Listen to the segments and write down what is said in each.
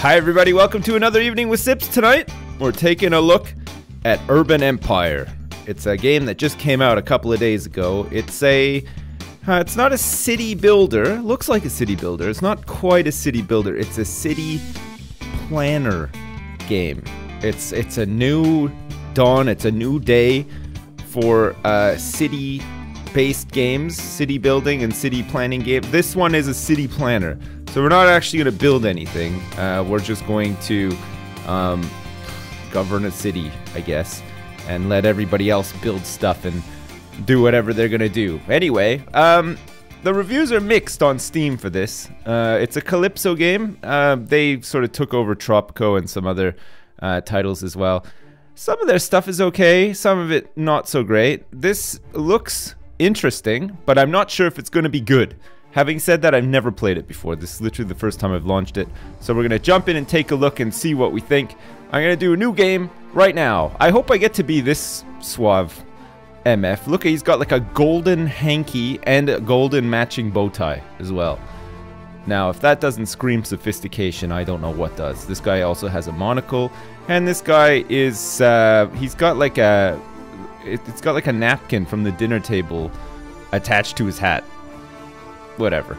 Hi, everybody. Welcome to another evening with Sips. Tonight, we're taking a look at Urban Empire. It's a game that just came out a couple of days ago. It's a. Uh, it's not a city builder. Looks like a city builder. It's not quite a city builder. It's a city planner game. It's it's a new dawn. It's a new day for uh, city-based games, city building and city planning game. This one is a city planner. So we're not actually going to build anything. Uh, we're just going to um, govern a city, I guess, and let everybody else build stuff and do whatever they're going to do. Anyway, um, the reviews are mixed on Steam for this. Uh, it's a Kalypso game. Uh, they sort of took over Tropico and some other uh, titles as well. Some of their stuff is okay, some of it not so great. This looks interesting, but I'm not sure if it's going to be good. Having said that, I've never played it before. This is literally the first time I've launched it. So we're going to jump in and take a look and see what we think. I'm going to do a new game right now. I hope I get to be this suave MF. Look, he's got like a golden hanky and a golden matching bow tie as well. Now, if that doesn't scream sophistication, I don't know what does. This guy also has a monocle, and this guy is, uh, he's got like a, it, it's got like a napkin from the dinner table attached to his hat whatever.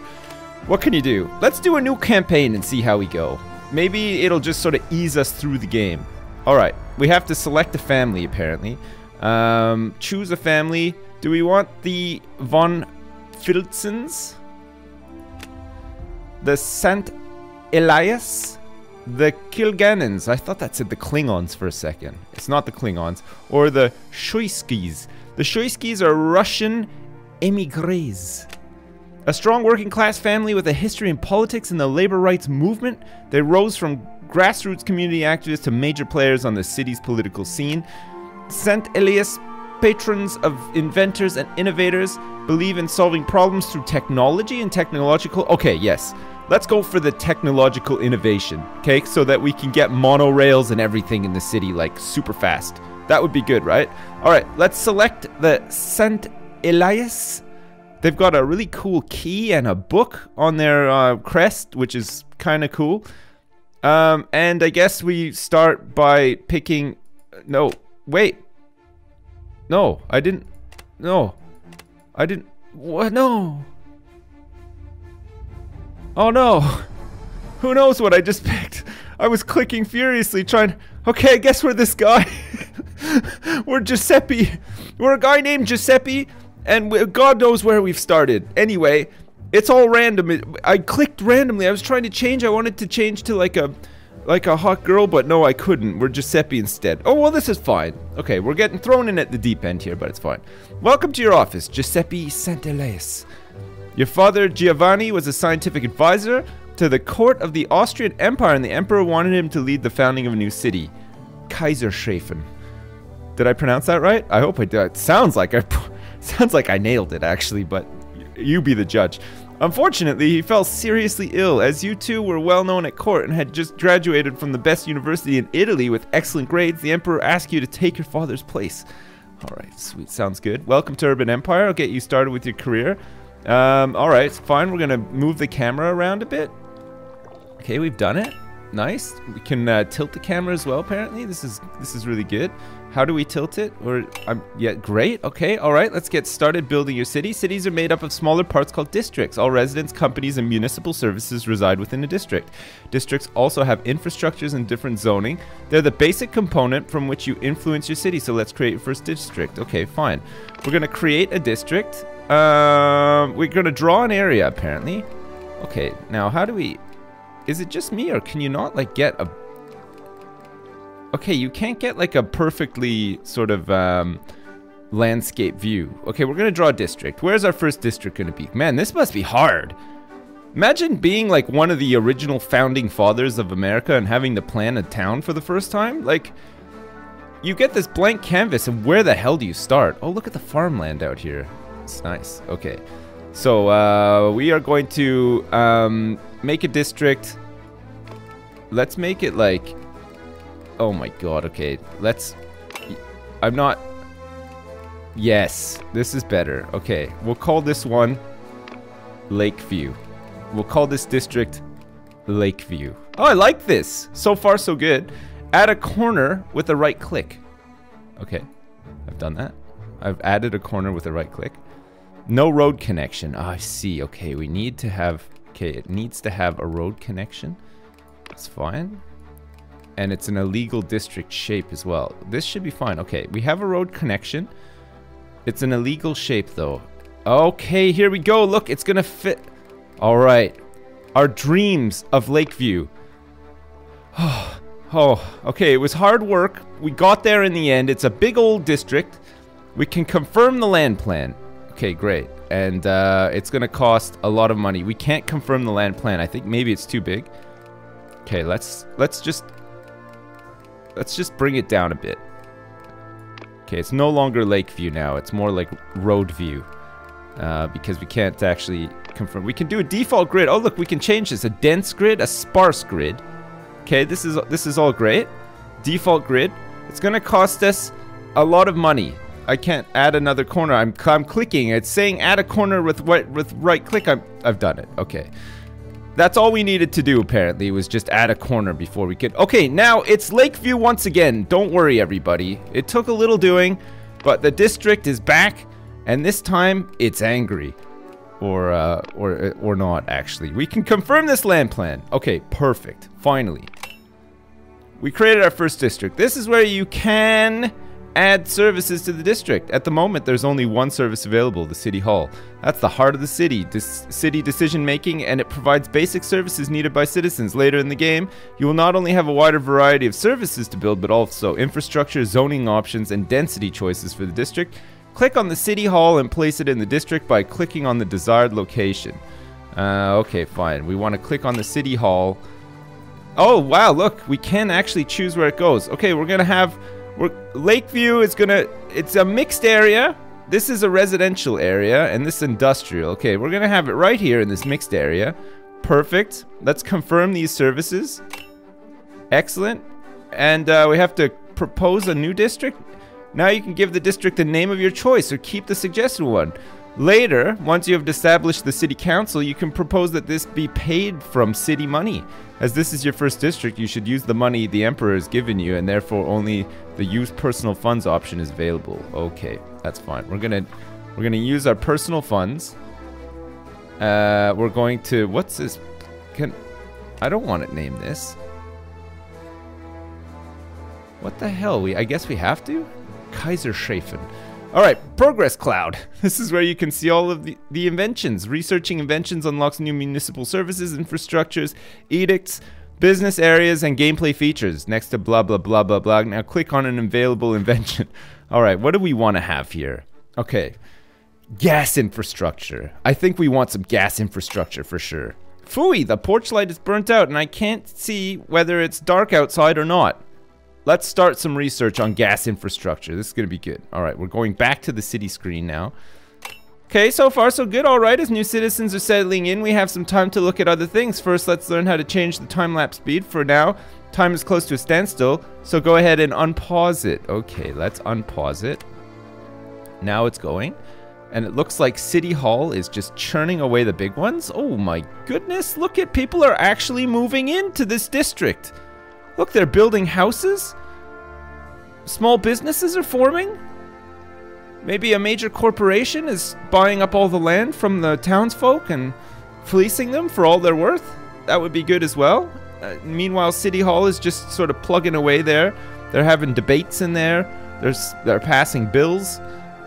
What can you do? Let's do a new campaign and see how we go. Maybe it'll just sort of ease us through the game. Alright, we have to select a family apparently. Um, choose a family. Do we want the Von Filzens? The St. Elias? The Kilgannons. I thought that said the Klingons for a second. It's not the Klingons. Or the Shoiskis. The Shoiskis are Russian emigres. A strong working class family with a history in politics and the labor rights movement, they rose from grassroots community activists to major players on the city's political scene. St. Elias, patrons of inventors and innovators, believe in solving problems through technology and technological. Okay, yes. Let's go for the technological innovation, okay? So that we can get monorails and everything in the city like super fast. That would be good, right? All right, let's select the St. Elias They've got a really cool key and a book on their uh, crest, which is kind of cool. Um, and I guess we start by picking. No, wait. No, I didn't. No, I didn't. What? No. Oh no. Who knows what I just picked? I was clicking furiously trying. Okay, I guess we're this guy. we're Giuseppe. We're a guy named Giuseppe and God knows where we've started. Anyway, it's all random. I clicked randomly. I was trying to change. I wanted to change to like a like a hot girl, but no, I couldn't. We're Giuseppe instead. Oh, well, this is fine. Okay, we're getting thrown in at the deep end here, but it's fine. Welcome to your office, Giuseppe Santelias. Your father, Giovanni, was a scientific advisor to the court of the Austrian Empire, and the emperor wanted him to lead the founding of a new city, Kaiserschaften. Did I pronounce that right? I hope I did. It sounds like I. Sounds like I nailed it, actually, but you be the judge. Unfortunately, he fell seriously ill, as you two were well known at court and had just graduated from the best university in Italy with excellent grades. The Emperor asked you to take your father's place. Alright, sweet, sounds good. Welcome to Urban Empire. I'll get you started with your career. Um, alright, fine. We're gonna move the camera around a bit. Okay, we've done it. Nice. We can uh, tilt the camera as well, apparently. This is this is really good. How do we tilt it? Or I'm yeah, great. Okay, all right. Let's get started building your city. Cities are made up of smaller parts called districts. All residents, companies, and municipal services reside within a district. Districts also have infrastructures and different zoning. They're the basic component from which you influence your city. So let's create your first district. Okay, fine. We're gonna create a district. Um, we're gonna draw an area apparently. Okay, now how do we? Is it just me or can you not like get a Okay, you can't get like a perfectly sort of um, landscape view. Okay, we're gonna draw a district. Where's our first district gonna be? Man, this must be hard. Imagine being like one of the original founding fathers of America and having to plan a town for the first time. Like, you get this blank canvas and where the hell do you start? Oh, look at the farmland out here. It's nice. Okay. So, uh, we are going to um, make a district. Let's make it like Oh my god, okay. Let's... I'm not... Yes, this is better. Okay, we'll call this one Lakeview. We'll call this district Lakeview. Oh, I like this. So far, so good. Add a corner with a right click. Okay, I've done that. I've added a corner with a right click. No road connection. Oh, I see. Okay, we need to have... Okay, it needs to have a road connection. That's fine. And it's an illegal district shape as well. This should be fine. Okay, we have a road connection. It's an illegal shape, though. Okay, here we go. Look, it's gonna fit. All right. Our dreams of Lakeview. Oh, oh, okay. It was hard work. We got there in the end. It's a big old district. We can confirm the land plan. Okay, great. And uh, it's gonna cost a lot of money. We can't confirm the land plan. I think maybe it's too big. Okay, let's let's just let's just bring it down a bit. Okay, it's no longer Lakeview now. It's more like Road View. Uh, because we can't actually confirm. We can do a default grid. Oh, look, we can change this. A dense grid, a sparse grid. Okay, this is this is all great. Default grid. It's gonna cost us a lot of money. I can't add another corner. I'm I'm clicking. It's saying add a corner with what with right click. I'm I've done it. Okay. That's all we needed to do, apparently, was just add a corner before we could... Okay, now it's Lakeview once again. Don't worry, everybody. It took a little doing, but the district is back, and this time, it's angry. Or, uh, or, or not, actually. We can confirm this land plan. Okay, perfect. Finally. We created our first district. This is where you can add services to the district. At the moment, there's only one service available, the City Hall. That's the heart of the city, dis city decision making, and it provides basic services needed by citizens. Later in the game, you will not only have a wider variety of services to build, but also infrastructure, zoning options, and density choices for the district. Click on the City Hall and place it in the district by clicking on the desired location. Uh, okay, fine. We want to click on the City Hall. Oh, wow, look, we can actually choose where it goes. Okay, we're going to have we're, Lakeview is gonna, it's a mixed area. This is a residential area and this industrial. Okay, we're gonna have it right here in this mixed area. Perfect. Let's confirm these services. Excellent. And uh, we have to propose a new district. Now you can give the district the name of your choice or keep the suggested one. Later, once you have established the city council, you can propose that this be paid from city money. As this is your first district, you should use the money the emperor has given you, and therefore only the use personal funds option is available. Okay, that's fine. We're gonna we're gonna use our personal funds. Uh, we're going to what's this? Can I don't want to name this. What the hell? We I guess we have to. Kaiser Kaiserschäfen. All right, Progress Cloud. This is where you can see all of the, the inventions. Researching inventions unlocks new municipal services, infrastructures, edicts, business areas, and gameplay features. Next to blah, blah, blah, blah, blah. Now click on an available invention. All right, what do we want to have here? Okay, gas infrastructure. I think we want some gas infrastructure for sure. Phooey, the porch light is burnt out and I can't see whether it's dark outside or not. Let's start some research on gas infrastructure. This is going to be good. All right, we're going back to the city screen now. Okay, so far so good. All right, as new citizens are settling in, we have some time to look at other things. First, let's learn how to change the time-lapse speed. For now, time is close to a standstill, so go ahead and unpause it. Okay, let's unpause it. Now it's going. And it looks like City Hall is just churning away the big ones. Oh my goodness, look at people are actually moving into this district. Look, they're building houses. Small businesses are forming. Maybe a major corporation is buying up all the land from the townsfolk and fleecing them for all they're worth. That would be good as well. Uh, meanwhile, City Hall is just sort of plugging away there. They're having debates in there. There's, they're passing bills.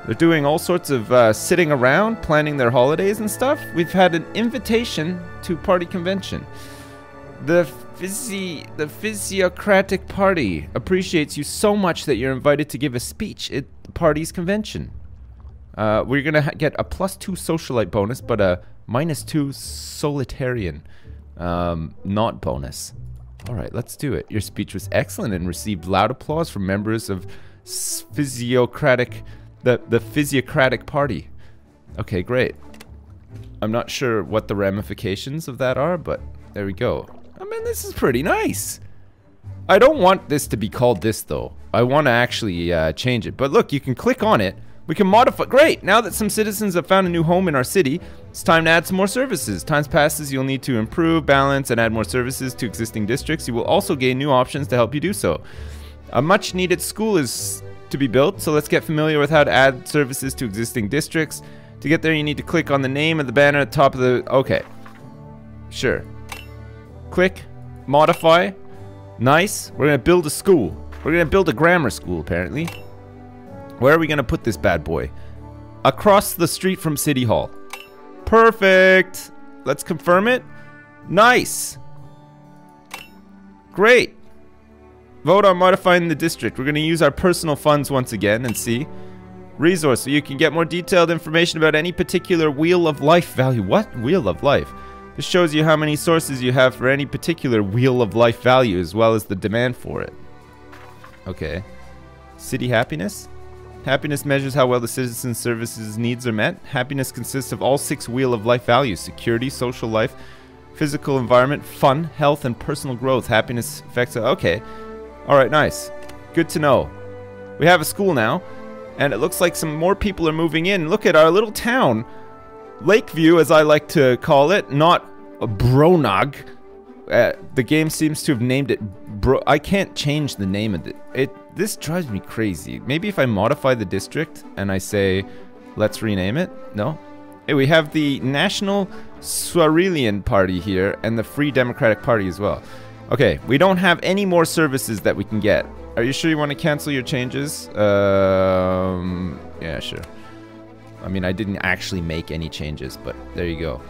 They're doing all sorts of uh, sitting around, planning their holidays and stuff. We've had an invitation to party convention. The The Physiocratic Party appreciates you so much that you're invited to give a speech at the party's convention. Uh, we're gonna get a plus two socialite bonus, but a minus two solitarian um, not bonus. All right, let's do it. Your speech was excellent and received loud applause from members of Physiocratic, the the Physiocratic Party. Okay, great. I'm not sure what the ramifications of that are, but there we go. I mean, this is pretty nice. I don't want this to be called this, though. I want to actually uh, change it. But look, you can click on it. We can modify. Great! Now that some citizens have found a new home in our city, it's time to add some more services. Times passes, you'll need to improve, balance, and add more services to existing districts. You will also gain new options to help you do so. A much needed school is to be built, so let's get familiar with how to add services to existing districts. To get there, you need to click on the name of the banner at the top of the... Okay. Sure. Click. Modify. Nice. We're going to build a school. We're going to build a grammar school, apparently. Where are we going to put this bad boy? Across the street from City Hall. Perfect. Let's confirm it. Nice. Great. Vote on modifying the district. We're going to use our personal funds once again and see. Resource, so you can get more detailed information about any particular Wheel of Life value. What? Wheel of Life? This shows you how many sources you have for any particular Wheel of Life value as well as the demand for it. Okay. City happiness? Happiness measures how well the citizen services needs are met. Happiness consists of all six Wheel of Life values security, social life, physical environment, fun, health, and personal growth. Happiness affects. Okay. Alright, nice. Good to know. We have a school now, and it looks like some more people are moving in. Look at our little town. Lakeview, as I like to call it, not Bronog. Uh, the game seems to have named it Bro. I can't change the name of it. It this drives me crazy. Maybe if I modify the district and I say, let's rename it. No. Hey, we have the National Swarilian Party here and the Free Democratic Party as well. Okay, we don't have any more services that we can get. Are you sure you want to cancel your changes? Um, yeah, sure. I mean, I didn't actually make any changes, but there you go.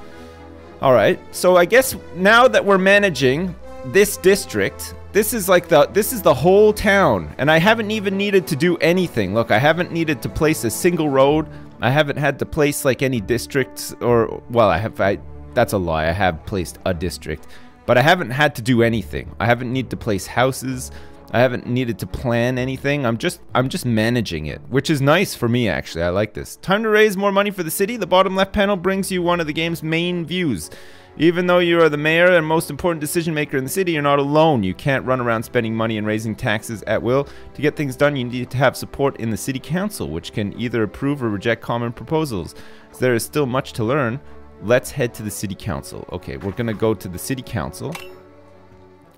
All right. So I guess now that we're managing this district, this is like the this is the whole town, and I haven't even needed to do anything. Look, I haven't needed to place a single road. I haven't had to place like any districts or well, I have I that's a lie. I have placed a district, but I haven't had to do anything. I haven't need to place houses. I haven't needed to plan anything. I'm just I'm just managing it, which is nice for me actually. I like this. Time to raise more money for the city. The bottom left panel brings you one of the game's main views. Even though you are the mayor and most important decision maker in the city, you're not alone. You can't run around spending money and raising taxes at will. To get things done, you need to have support in the city council, which can either approve or reject common proposals. So there is still much to learn. Let's head to the city council. Okay, we're going to go to the city council.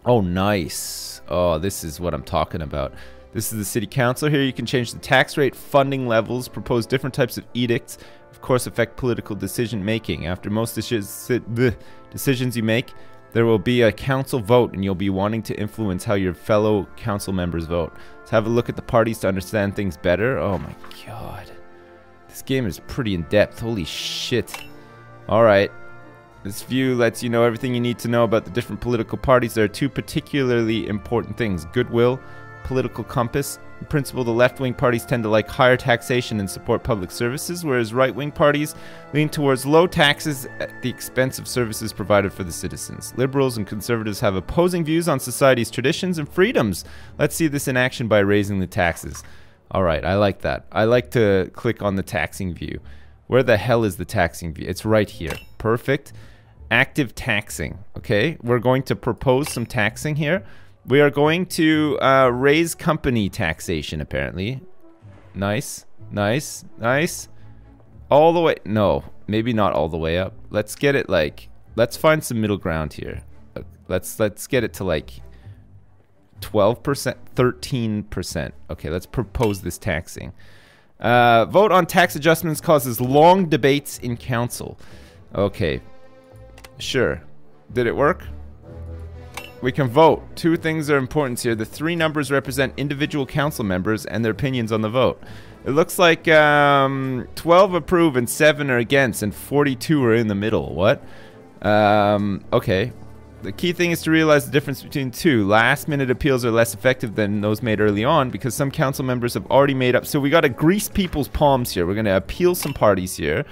Oh, nice. Oh, this is what I'm talking about. This is the city council. Here you can change the tax rate, funding levels, propose different types of edicts, of course affect political decision making. After most decisions you make, there will be a council vote and you'll be wanting to influence how your fellow council members vote. Let's have a look at the parties to understand things better. Oh my god. This game is pretty in depth. Holy shit. Alright. This view lets you know everything you need to know about the different political parties. There are two particularly important things goodwill, political compass. In principle, the left wing parties tend to like higher taxation and support public services, whereas right wing parties lean towards low taxes at the expense of services provided for the citizens. Liberals and conservatives have opposing views on society's traditions and freedoms. Let's see this in action by raising the taxes. All right, I like that. I like to click on the taxing view. Where the hell is the taxing view? It's right here. Perfect active taxing. Okay, we're going to propose some taxing here. We are going to uh, raise company taxation, apparently. Nice, nice, nice. All the way, no, maybe not all the way up. Let's get it like, let's find some middle ground here. Let's, let's get it to like 12%, 13%. Okay, let's propose this taxing. Uh, vote on tax adjustments causes long debates in council. Okay, Sure. Did it work? We can vote. Two things are important here. The three numbers represent individual council members and their opinions on the vote. It looks like um, 12 approve and 7 are against and 42 are in the middle. What? Um, okay. The key thing is to realize the difference between two. Last minute appeals are less effective than those made early on because some council members have already made up. So we got to grease people's palms here. We're going to appeal some parties here.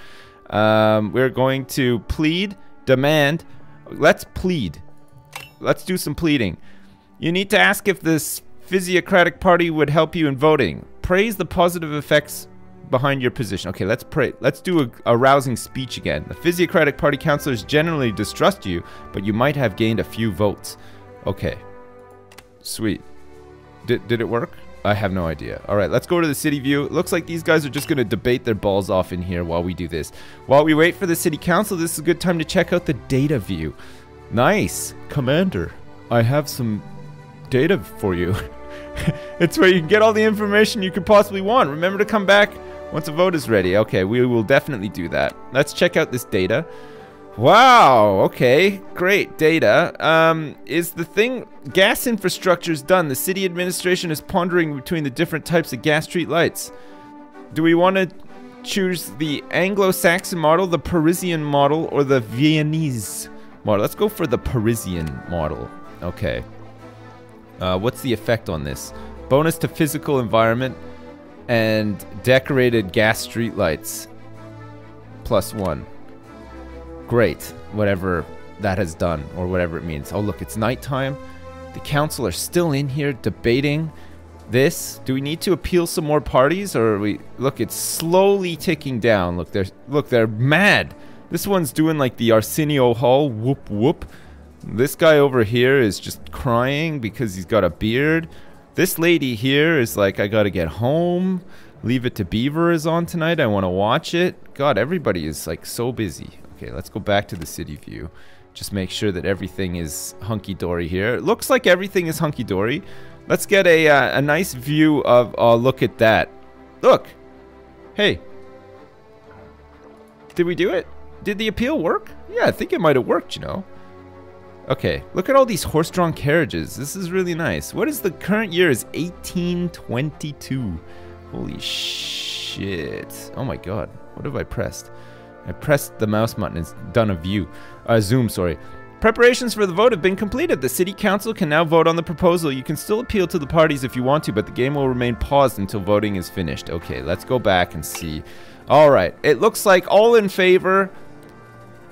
Um, we're going to plead demand. Let's plead. Let's do some pleading. You need to ask if this physiocratic party would help you in voting. Praise the positive effects behind your position. Okay, let's pray. Let's do a, a rousing speech again. The physiocratic party councilors generally distrust you, but you might have gained a few votes. Okay. Sweet. Did, did it work? I have no idea. All right, let's go to the city view. It looks like these guys are just going to debate their balls off in here while we do this. While we wait for the city council, this is a good time to check out the data view. Nice. Commander, I have some data for you. it's where you can get all the information you could possibly want. Remember to come back once a vote is ready. Okay, we will definitely do that. Let's check out this data. Wow, okay, great data. Um, is the thing, gas infrastructure is done. The city administration is pondering between the different types of gas street lights. Do we want to choose the Anglo-Saxon model, the Parisian model, or the Viennese model? Let's go for the Parisian model. Okay. Uh, what's the effect on this? Bonus to physical environment and decorated gas street lights. Plus one great, whatever that has done or whatever it means. Oh, look, it's nighttime. The council are still in here debating this. Do we need to appeal some more parties or we look, it's slowly ticking down. Look, they're look, they're mad. This one's doing like the Arsenio Hall whoop whoop. This guy over here is just crying because he's got a beard. This lady here is like, I gotta get home. Leave It to Beaver is on tonight. I want to watch it. God, everybody is like so busy. Okay, let's go back to the city view. Just make sure that everything is hunky-dory here. It looks like everything is hunky-dory. Let's get a, uh, a nice view of... Oh, look at that. Look. Hey. Did we do it? Did the appeal work? Yeah, I think it might have worked, you know. Okay, look at all these horse-drawn carriages. This is really nice. What is the current year is 1822. Holy shit. Oh my god. What have I pressed? I pressed the mouse button. It's done a view. Uh, zoom, sorry. Preparations for the vote have been completed. The city council can now vote on the proposal. You can still appeal to the parties if you want to, but the game will remain paused until voting is finished. Okay, let's go back and see. All right, it looks like all in favor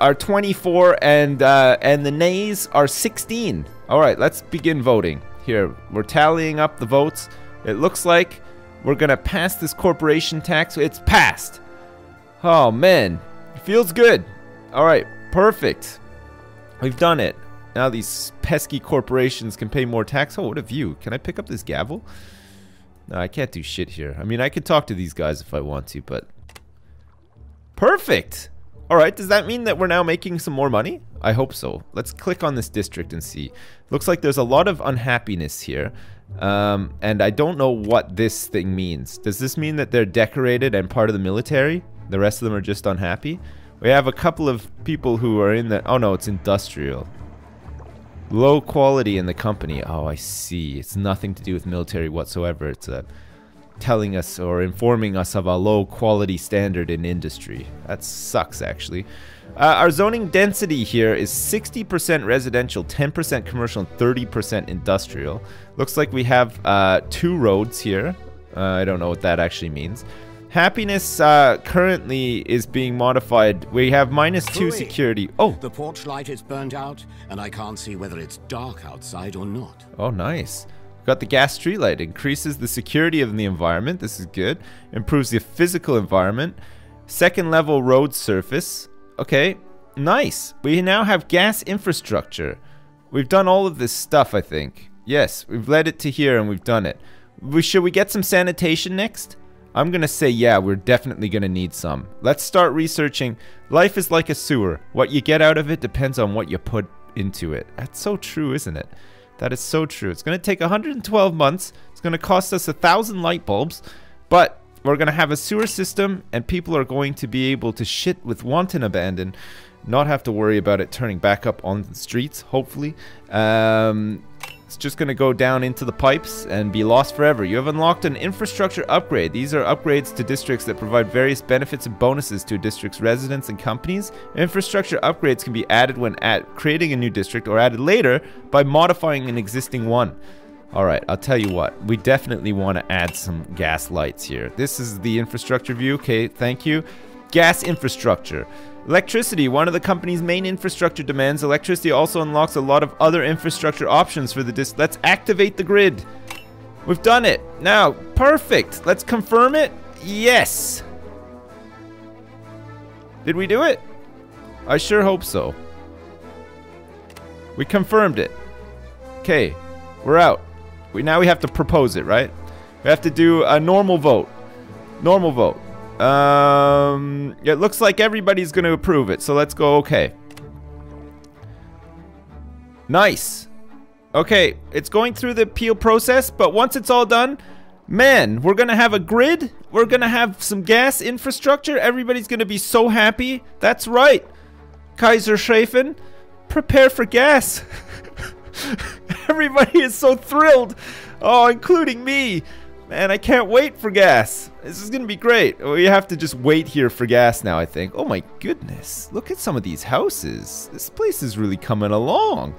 are 24 and uh, and the nays are 16. All right, let's begin voting. Here, we're tallying up the votes. It looks like we're gonna pass this corporation tax. It's passed. Oh man, Feels good. Alright, perfect. We've done it. Now these pesky corporations can pay more tax. Oh, what a view. Can I pick up this gavel? No, I can't do shit here. I mean, I could talk to these guys if I want to, but... Perfect! Alright, does that mean that we're now making some more money? I hope so. Let's click on this district and see. Looks like there's a lot of unhappiness here. Um, and I don't know what this thing means. Does this mean that they're decorated and part of the military? The rest of them are just unhappy? We have a couple of people who are in the... Oh no, it's industrial. Low quality in the company. Oh, I see. It's nothing to do with military whatsoever. It's uh, telling us or informing us of a low quality standard in industry. That sucks, actually. Uh, our zoning density here is 60% residential, 10% commercial, and 30% industrial. Looks like we have uh, two roads here. Uh, I don't know what that actually means. Happiness uh, currently is being modified. We have minus two security. Oh. The porch light is burnt out, and I can't see whether it's dark outside or not. Oh, nice. Got the gas street light. Increases the security of the environment. This is good. Improves the physical environment. Second level road surface. Okay, nice. We now have gas infrastructure. We've done all of this stuff, I think. Yes, we've led it to here and we've done it. We, should we get some sanitation next? I'm gonna say yeah, we're definitely gonna need some. Let's start researching. Life is like a sewer. What you get out of it depends on what you put into it. That's so true, isn't it? That is so true. It's gonna take 112 months. It's gonna cost us a thousand light bulbs, but we're gonna have a sewer system, and people are going to be able to shit with wanton abandon, not have to worry about it turning back up on the streets. Hopefully, um, it's just going to go down into the pipes and be lost forever. You have unlocked an infrastructure upgrade. These are upgrades to districts that provide various benefits and bonuses to a district's residents and companies. Infrastructure upgrades can be added when at creating a new district or added later by modifying an existing one. Alright, I'll tell you what. We definitely want to add some gas lights here. This is the infrastructure view. Okay, thank you. Gas infrastructure. Electricity, one of the company's main infrastructure demands. Electricity also unlocks a lot of other infrastructure options for the dis- Let's activate the grid. We've done it. Now, perfect. Let's confirm it. Yes. Did we do it? I sure hope so. We confirmed it. Okay, we're out. We Now we have to propose it, right? We have to do a normal vote. Normal vote. Um, it looks like everybody's going to approve it, so let's go okay. Nice. Okay, it's going through the appeal process, but once it's all done, man, we're going to have a grid. We're going to have some gas infrastructure. Everybody's going to be so happy. That's right. Kaiser Kaiserschreffen, prepare for gas. Everybody is so thrilled. Oh, including me. Man, I can't wait for gas. This is to be great. We have to just wait here for gas now, I think. Oh my goodness. Look at some of these houses. This place is really coming along.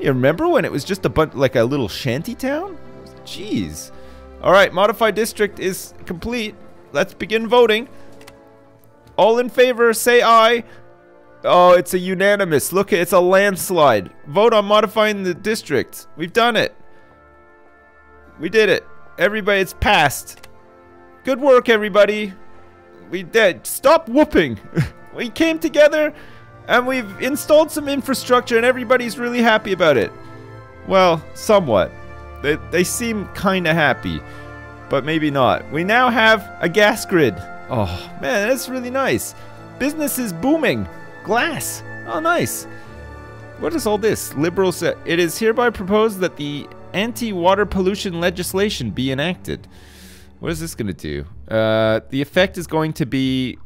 You remember when it was just a bunch, like a little shanty town? Jeez. All right, modified district is complete. Let's begin voting. All in favor, say aye. Oh, it's a unanimous. Look, it's a landslide. Vote on modifying the district. We've done it. We did it. Everybody, it's passed. Good work, everybody. We did. Stop whooping. we came together and we've installed some infrastructure and everybody's really happy about it. Well, somewhat. They, they seem kind of happy, but maybe not. We now have a gas grid. Oh, man, that's really nice. Business is booming. Glass. Oh, nice. What is all this? Liberal set. It is hereby proposed that the anti-water pollution legislation be enacted. What is this going to do? Uh, the effect is going to be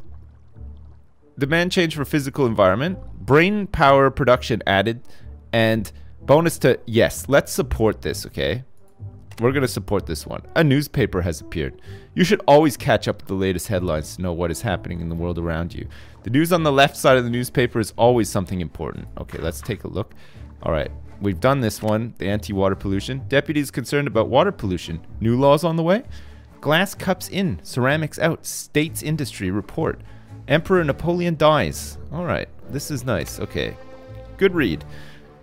demand change for physical environment, brain power production added, and bonus to yes. Let's support this. Okay, we're gonna support this one. A newspaper has appeared. You should always catch up with the latest headlines to know what is happening in the world around you. The news on the left side of the newspaper is always something important. Okay, let's take a look. All right, We've done this one, the anti-water pollution. Deputies concerned about water pollution. New laws on the way. Glass cups in, ceramics out. States industry report. Emperor Napoleon dies. All right, this is nice. Okay, good read.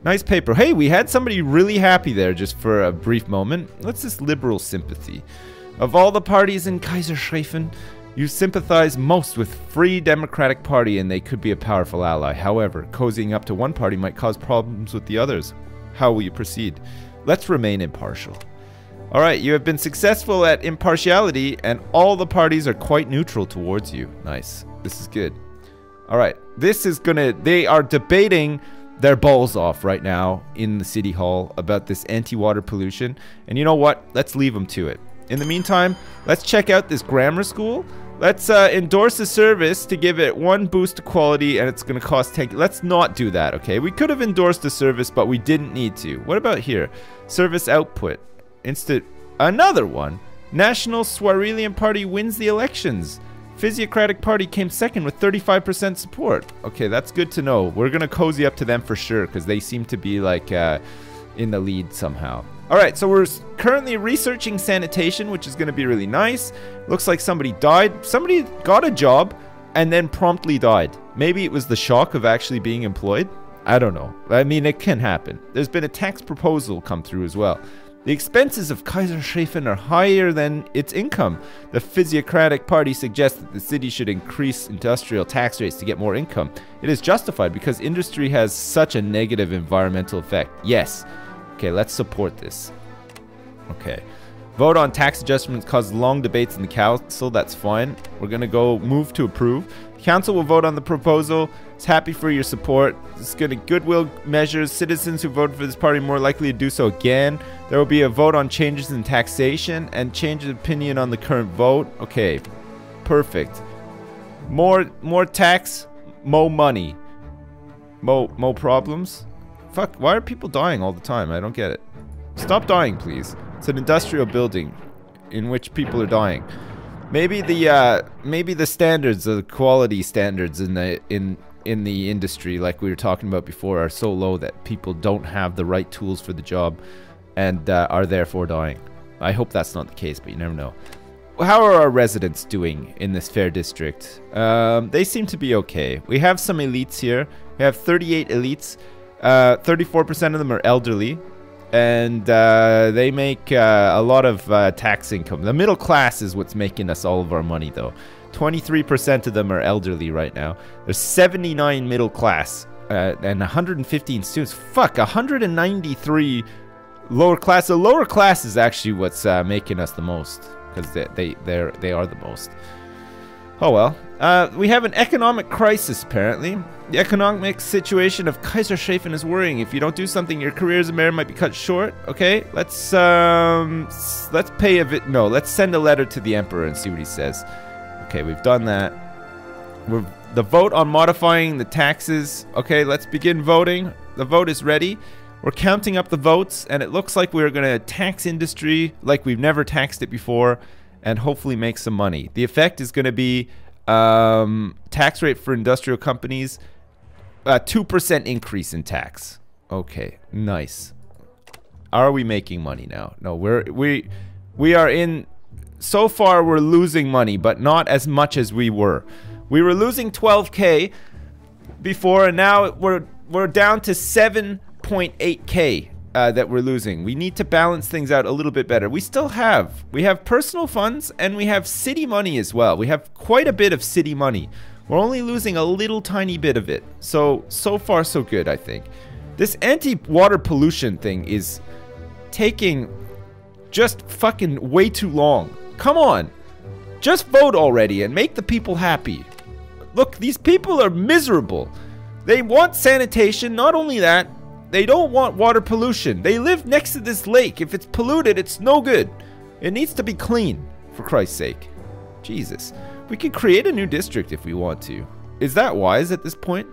Nice paper. Hey, we had somebody really happy there just for a brief moment. What's this liberal sympathy? Of all the parties in Kaiserschreffen, you sympathize most with Free Democratic Party and they could be a powerful ally. However, cozying up to one party might cause problems with the others. How will you proceed? Let's remain impartial. Alright, you have been successful at impartiality, and all the parties are quite neutral towards you. Nice. This is good. Alright, this is gonna... They are debating their balls off right now in the city hall about this anti-water pollution. And you know what? Let's leave them to it. In the meantime, let's check out this grammar school. Let's uh, endorse the service to give it one boost to quality and it's going to cost 10. Let's not do that, okay? We could have endorsed the service, but we didn't need to. What about here? Service output. Instant. Another one. National Swarelian Party wins the elections. Physiocratic Party came second with 35% support. Okay, that's good to know. We're to cozy up to them for sure because they seem to be like uh, in the lead somehow. All right, so we're currently researching sanitation, which is to be really nice. Looks like somebody died. Somebody got a job and then promptly died. Maybe it was the shock of actually being employed. I don't know. I mean, it can happen. There's been a tax proposal come through as well. The expenses of Kaiserschreffen are higher than its income. The Physiocratic Party suggests that the city should increase industrial tax rates to get more income. It is justified because industry has such a negative environmental effect. Yes, Okay, let's support this. Okay. Vote on tax adjustments caused long debates in the council. That's fine. We're going to go move to approve. Council will vote on the proposal. It's happy for your support. It's going to goodwill measures. Citizens who voted for this party more likely to do so again. There will be a vote on changes in taxation and change of opinion on the current vote. Okay, perfect. More more tax, more money. Mo mo problems. Fuck, why are people dying all the time? I don't get it. Stop dying, please. It's an industrial building in which people are dying. Maybe the uh, maybe the standards, the quality standards in the in in the industry, like we were talking about before, are so low that people don't have the right tools for the job and uh, are therefore dying. I hope that's not the case, but you never know. How are our residents doing in this fair district? Um, they seem to be okay. We have some elites here. We have 38 elites. 34% uh, of them are elderly, and uh, they make uh, a lot of uh, tax income. The middle class is what's making us all of our money, though. 23% of them are elderly right now. There's 79 middle class uh, and 115 students. Fuck, 193 lower class. The lower class is actually what's uh, making us the most because they they they're, they are the most. Oh well. Uh, we have an economic crisis apparently. The economic situation of Kaiserschäfen is worrying. If you don't do something, your career as a mayor might be cut short. Okay, let's um, let's pay a bit. No, let's send a letter to the emperor and see what he says. Okay, we've done that. We're the vote on modifying the taxes. Okay, let's begin voting. The vote is ready. We're counting up the votes, and it looks like we're going to tax industry like we've never taxed it before, and hopefully make some money. The effect is going to be um, tax rate for industrial companies, a 2% increase in tax. Okay, nice. Are we making money now? No, we're we we are in so far we're losing money, but not as much as we were. We were losing 12k before and now we're we're down to 7.8k uh, that we're losing. We need to balance things out a little bit better. We still have we have personal funds and we have city money as well. We have quite a bit of city money. We're only losing a little tiny bit of it. So so far so good, I think. This anti-water pollution thing is taking just fucking way too long. Come on. Just vote already and make the people happy. Look, these people are miserable. They want sanitation, not only that, they don't want water pollution. They live next to this lake. If it's polluted, it's no good. It needs to be clean, for Christ's sake. Jesus. We could create a new district if we want to. Is that wise at this point?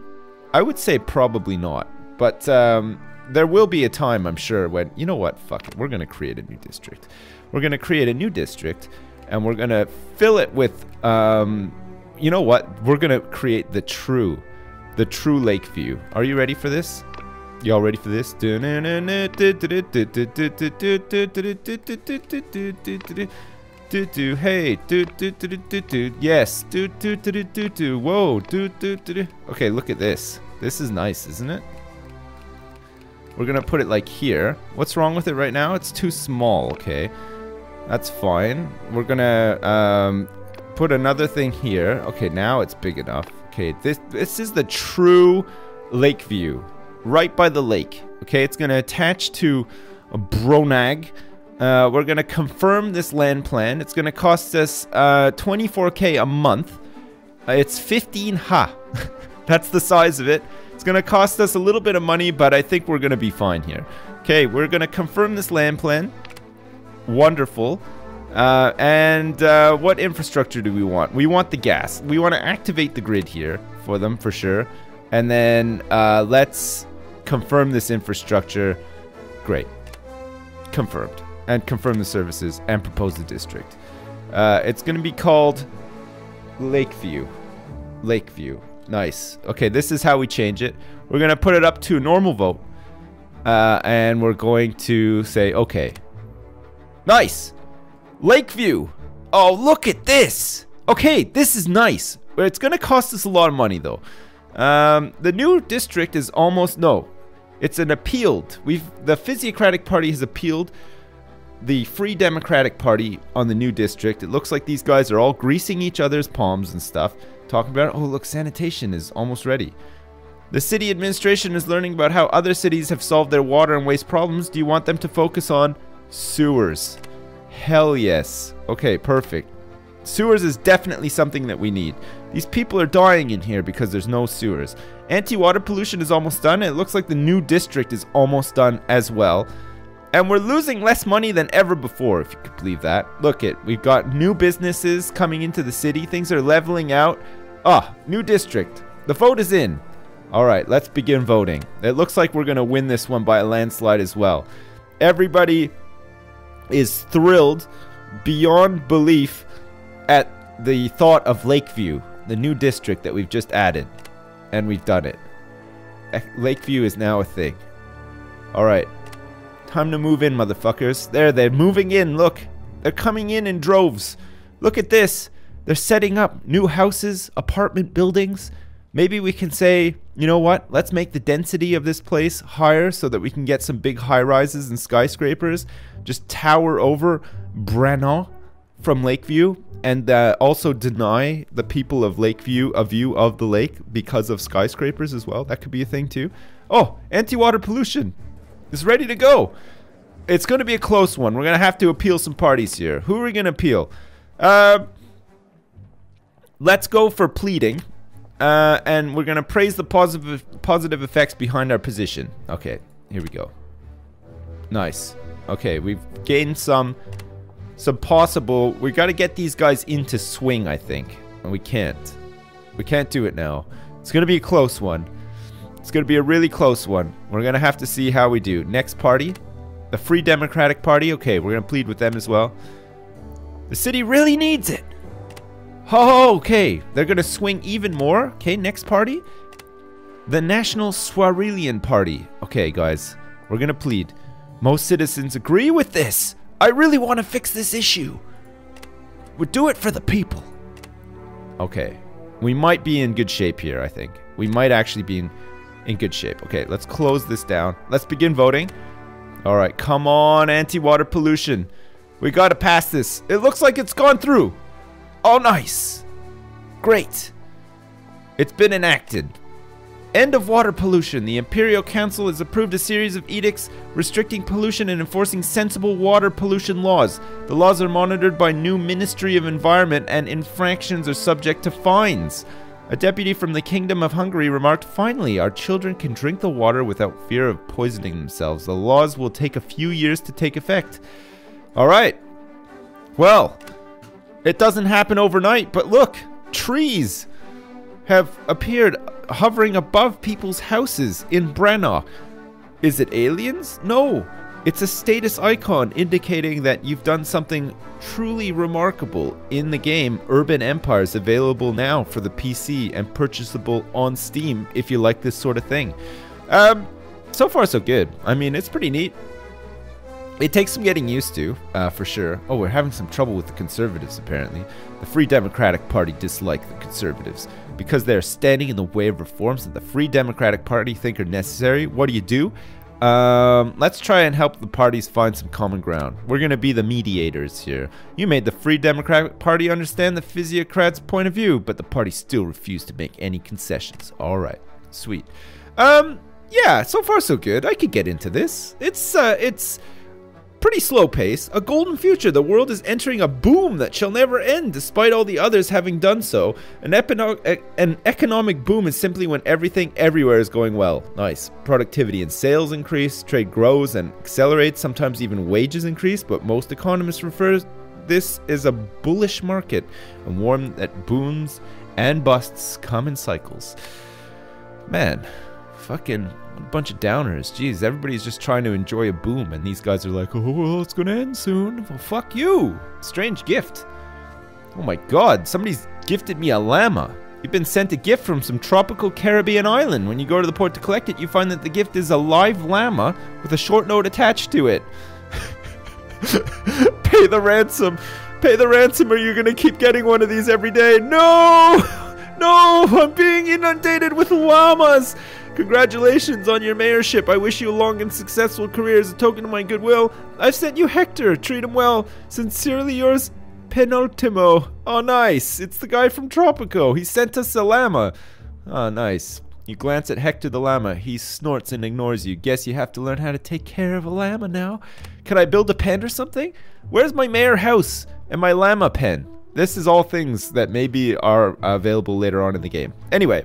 I would say probably not. But um, there will be a time, I'm sure, when, you know what, fuck it, we're going to create a new district. We're going to create a new district, and we're going to fill it with, um, you know what, we're going to create the true, the true Lakeview. Are you ready for this? Y'all ready for this? Hey yes whoa okay look at this this is nice isn't it we're gonna put it like here. What's wrong with it right now? It's too small okay? That's fine. We're gonna um put another thing here. Okay now it's big enough. Okay this this is the true lake view. Right by the lake okay? It's gonna attach to a Bronag. Uh, we're to confirm this land plan. It's to cost us uh, 24k a month. Uh, it's 15 ha. That's the size of it. It's going to cost us a little bit of money, but I think we're going to be fine here. Okay, we're going to confirm this land plan. Wonderful. Uh, and uh, what infrastructure do we want? We want the gas. We want to activate the grid here for them for sure. And then uh, let's confirm this infrastructure. Great. Confirmed and confirm the services and propose the district. Uh, it's going to be called Lakeview. Lakeview. Nice. Okay, this is how we change it. We're going to put it up to a normal vote. Uh, and we're going to say, okay. Nice. Lakeview. Oh, look at this. Okay, this is nice. But it's going to cost us a lot of money, though. Um, the new district is almost, no. It's an appealed. We've The Physiocratic Party has appealed the Free Democratic Party on the new district. It looks like these guys are all greasing each other's palms and stuff, talking about, oh, look, sanitation is almost ready. The city administration is learning about how other cities have solved their water and waste problems. Do you want them to focus on sewers? Hell yes. Okay, perfect. Sewers is definitely something that we need. These people are dying in here because there's no sewers. Anti-water pollution is almost done. It looks like the new district is almost done as well. And we're losing less money than ever before, if you could believe that. Look it, we've got new businesses coming into the city. Things are leveling out. Ah, new district. The vote is in. All right, let's begin voting. It looks like we're going to win this one by a landslide as well. Everybody is thrilled beyond belief at the thought of Lakeview, the new district that we've just added. And we've done it. Lakeview is now a thing. All right, Time to move in, motherfuckers. There, they're moving in. Look. They're coming in in droves. Look at this. They're setting up new houses, apartment buildings. Maybe we can say, you know what? Let's make the density of this place higher so that we can get some big high rises and skyscrapers. Just tower over Branagh from Lakeview and uh, also deny the people of Lakeview a view of the lake because of skyscrapers as well. That could be a thing too. Oh, anti-water pollution is ready to go. it's going to be a close one. We're going to have to appeal some parties here. Who are we going to appeal? Uh, let's go for pleading. Uh, and we're going to praise the positive positive effects behind our position. Okay, here we go. Nice. Okay, we've gained some some possible... We got to get these guys into swing, I think. And we can't. We can't do it now. It's going to be a close one. It's going to be a really close one. We're going to have to see how we do. Next party. The Free Democratic Party. Okay, we're going to plead with them as well. The city really needs it. Okay. They're to swing even more. Okay, next party. The National Swarilian Party. Okay, guys. We're to plead. Most citizens agree with this. I really want to fix this issue. We'll do it for the people. Okay. We might be in good shape here, I think. We might actually be in, in good shape. Okay, let's close this down. Let's begin voting. All right, come on, anti-water pollution. We got to pass this. It looks like it's gone through. Oh, nice. Great. It's been enacted. End of water pollution. The Imperial Council has approved a series of edicts restricting pollution and enforcing sensible water pollution laws. The laws are monitored by new Ministry of Environment and infractions are subject to fines. A deputy from the Kingdom of Hungary remarked, Finally, our children can drink the water without fear of poisoning themselves. The laws will take a few years to take effect. Alright. Well, it doesn't happen overnight, but look, trees have appeared hovering above people's houses in Brenna. Is it aliens? No. It's a status icon indicating that you've done something truly remarkable in the game Urban Empires, available now for the PC and purchasable on Steam if you like this sort of thing. Um, so far, so good. I mean, it's pretty neat. It takes some getting used to, uh, for sure. Oh, we're having some trouble with the conservatives, apparently. The Free Democratic Party dislike the conservatives because they're standing in the way of reforms that the Free Democratic Party think are necessary. What do you do? Um, let's try and help the parties find some common ground. We're going to be the mediators here. You made the Free Democratic Party understand the physiocrats' point of view, but the party still refused to make any concessions. All right, sweet. Um, yeah, so far so good. I could get into this. It's uh, it's pretty slow pace, a golden future. The world is entering a boom that shall never end, despite all the others having done so. An, an economic boom is simply when everything everywhere is going well. Nice. Productivity and sales increase, trade grows and accelerates, sometimes even wages increase, but most economists refer this is a bullish market, and warn that booms and busts come in cycles. Man, fucking bunch of downers. Jeez, everybody's just trying to enjoy a boom, and these guys are like, oh, well, it's gonna end soon. Well, fuck you. Strange gift. Oh my god, somebody's gifted me a llama. You've been sent a gift from some tropical Caribbean island. When you go to the port to collect it, you find that the gift is a live llama with a short note attached to it. Pay the ransom. Pay the ransom or you're gonna keep getting one of these every day. No! No! I'm being inundated with llamas! Congratulations on your mayorship. I wish you a long and successful career as a token of my goodwill. I've sent you Hector. Treat him well. Sincerely yours, Penultimo. Oh, nice. It's the guy from Tropico. He sent us a llama. Oh, nice. You glance at Hector the llama. He snorts and ignores you. Guess you have to learn how to take care of a llama now. Can I build a pen or something? Where's my mayor house and my llama pen? This is all things that maybe are available later on in the game. Anyway,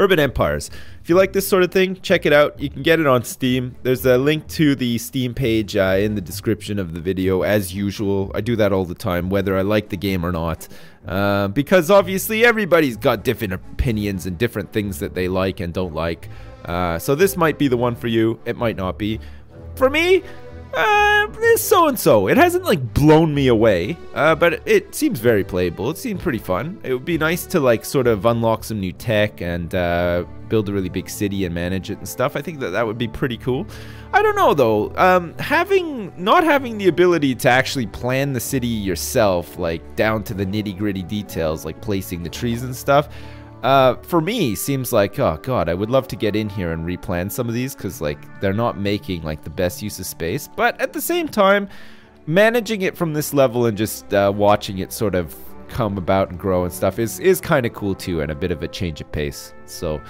Urban Empires. If you like this sort of thing, check it out. You can get it on Steam. There's a link to the Steam page uh, in the description of the video, as usual. I do that all the time, whether I like the game or not. Uh, because obviously everybody's got different opinions and different things that they like and don't like. Uh, so this might be the one for you. It might not be. For me, uh, so and so. It hasn't like blown me away, uh, but it seems very playable. It seemed pretty fun. It would be nice to like sort of unlock some new tech and uh, build a really big city and manage it and stuff. I think that that would be pretty cool. I don't know though. Um, having not having the ability to actually plan the city yourself, like down to the nitty gritty details, like placing the trees and stuff uh, for me, seems like, oh god, I would love to get in here and replan some of these because like they're not making like the best use of space. But at the same time, managing it from this level and just uh, watching it sort of come about and grow and stuff is is kind of cool too, and a bit of a change of pace. So,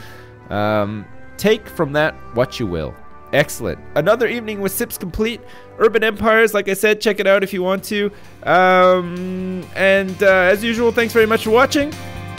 um, take from that what you will. Excellent. Another evening with Sips complete. Urban Empires, like I said, check it out if you want to. Um, and uh, as usual, thanks very much for watching,